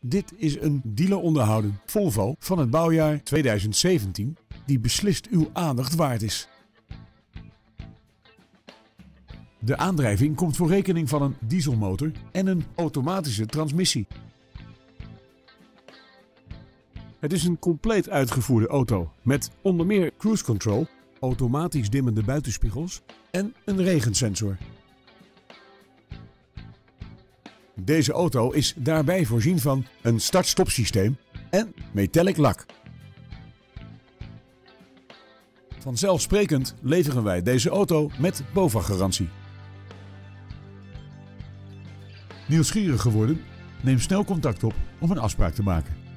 Dit is een dealer onderhouden Volvo van het bouwjaar 2017 die beslist uw aandacht waard is. De aandrijving komt voor rekening van een dieselmotor en een automatische transmissie. Het is een compleet uitgevoerde auto met onder meer cruise control, automatisch dimmende buitenspiegels en een regensensor. Deze auto is daarbij voorzien van een start-stop systeem en metallic lak. Vanzelfsprekend leveren wij deze auto met BOVAG-garantie. Nieuwsgierig geworden? Neem snel contact op om een afspraak te maken.